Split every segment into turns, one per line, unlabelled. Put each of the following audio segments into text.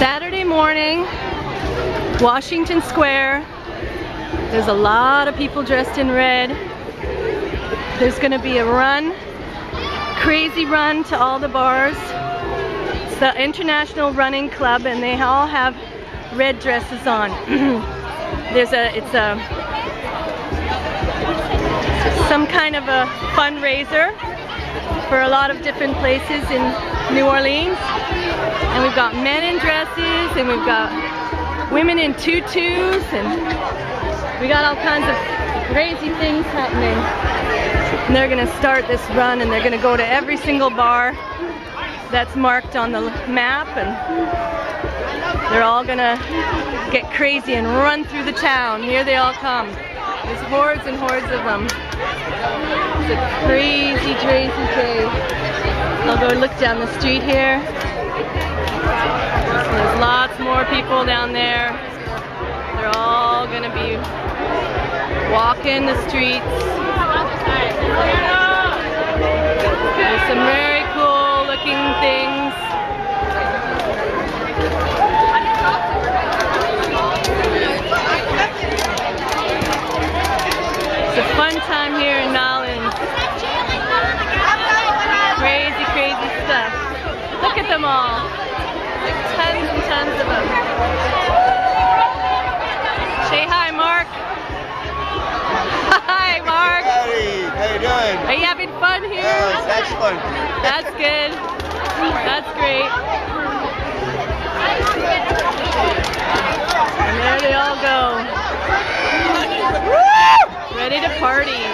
Saturday morning, Washington Square. There's a lot of people dressed in red. There's gonna be a run, crazy run to all the bars. It's the International Running Club and they all have red dresses on. There's a, it's a, some kind of a fundraiser for a lot of different places in New Orleans. And we've got men in dresses and we've got women in tutus and we got all kinds of crazy things happening. And they're gonna start this run and they're gonna go to every single bar that's marked on the map and they're all gonna get crazy and run through the town. Here they all come. There's hordes and hordes of them. It's a crazy, crazy day. I'll go look down the street here. There's lots more people down there. They're all gonna be walking the streets. There's some very cool looking things. It's a fun time here in Nawlins. Crazy, crazy stuff. Look at them all. Like tons tons of them. Say hi, Mark. Hi, Mark.
Howdy, how you doing?
Are you having fun here?
Oh, it's excellent.
That's good. That's great. And there they all go. Ready to party.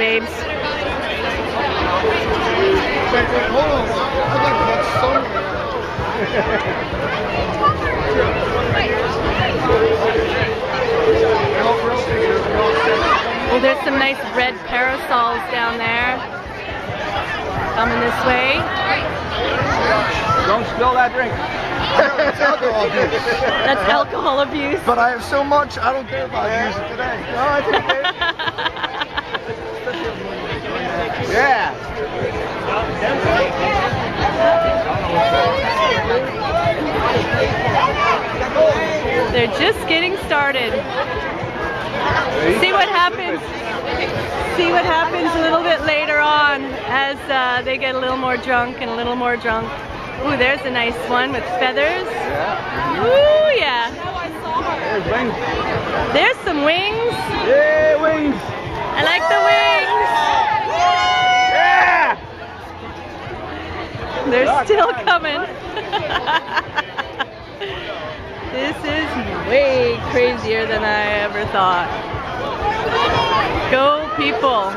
Babes.
Wait, wait, hold on. I got that
Well, there's some nice red parasols down there. Coming this way.
Don't spill that drink.
It's alcohol abuse.
That's alcohol abuse.
But I have so much, I don't care about using it today. No, I think
Yeah.
They're just getting started. See what happens. See what happens a little bit later on as uh, they get a little more drunk and a little more drunk. Ooh, there's a nice one with feathers.
Yeah.
Ooh, yeah.
There's wings.
There's some wings.
Yeah, wings.
I like the wings.
Yeah.
They're still coming. this is way crazier than I ever thought. Go people.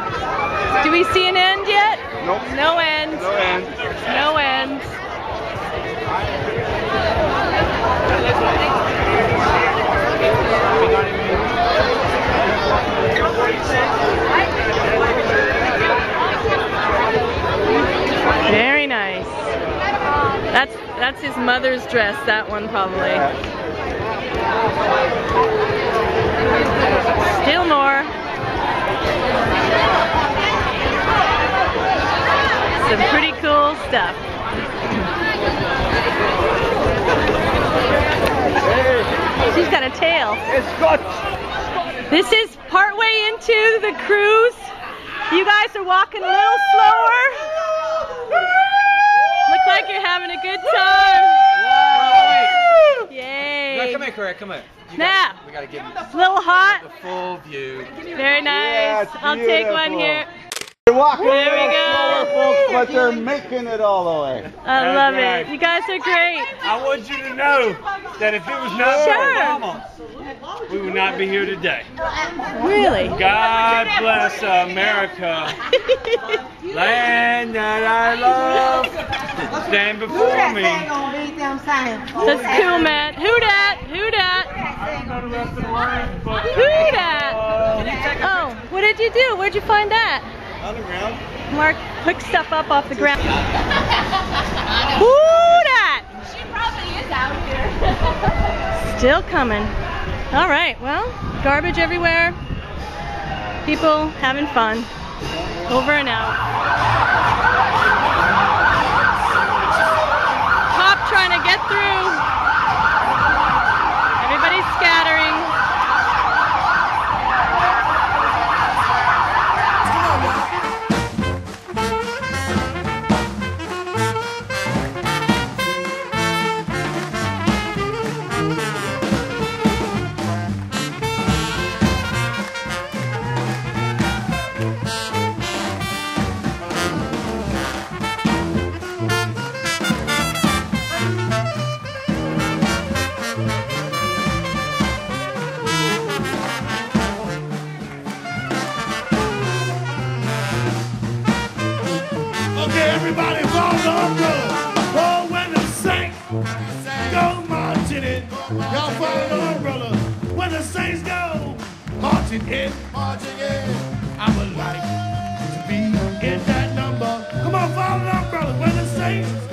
Do we see an end yet?
Nope.
No end.
No end.
No end. Very That's that's his mother's dress, that one probably. Still more. Some pretty cool stuff. She's got a tail.
It's.
This is partway into the cruise. You guys are walking a little slower. Look like you're having a good time. Yay.
Now, come here, Correct, come here. You
Now.
gotta- we gotta give him
a little hot.
the full view.
Very nice.
it's
I'll take one here.
They're walking
There we go.
folks, but they're making it all the way.
I love
right.
it. You guys are great.
I want you to know that if it was not for
Sure.
Obama, we would not be here today.
Really?
God bless America, land that I love. Stand before me.
That's cool, man. Who dat? Who dat? Who dat? Oh, what did you do? Where'd you find that?
On the ground.
Mark, pick stuff up off the ground. Who dat?
She probably is out here.
Still coming. All right, well, garbage everywhere. People having fun. Over and out.
Everybody, follow the umbrella. Oh, when the saints go marching in, y'all follow the umbrella. When the saints go marching in, marching in, I would like to be in that number. Come on, follow the umbrella. When the saints